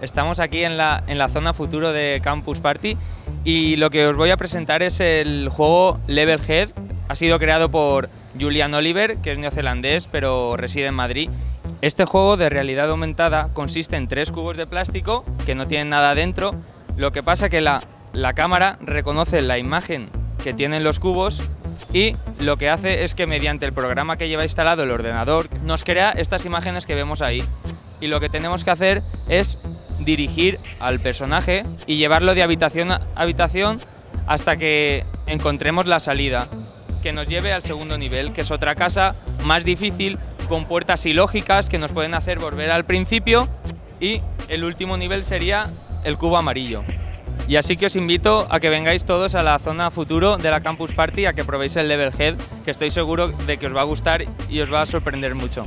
Estamos aquí en la, en la zona futuro de Campus Party y lo que os voy a presentar es el juego Level Head. Ha sido creado por Julian Oliver, que es neozelandés pero reside en Madrid. Este juego de realidad aumentada consiste en tres cubos de plástico que no tienen nada dentro. Lo que pasa que la, la cámara reconoce la imagen que tienen los cubos y lo que hace es que mediante el programa que lleva instalado el ordenador nos crea estas imágenes que vemos ahí. Y lo que tenemos que hacer es dirigir al personaje y llevarlo de habitación a habitación hasta que encontremos la salida, que nos lleve al segundo nivel, que es otra casa más difícil, con puertas ilógicas que nos pueden hacer volver al principio y el último nivel sería el cubo amarillo. Y así que os invito a que vengáis todos a la zona futuro de la Campus Party, a que probéis el Level Head, que estoy seguro de que os va a gustar y os va a sorprender mucho.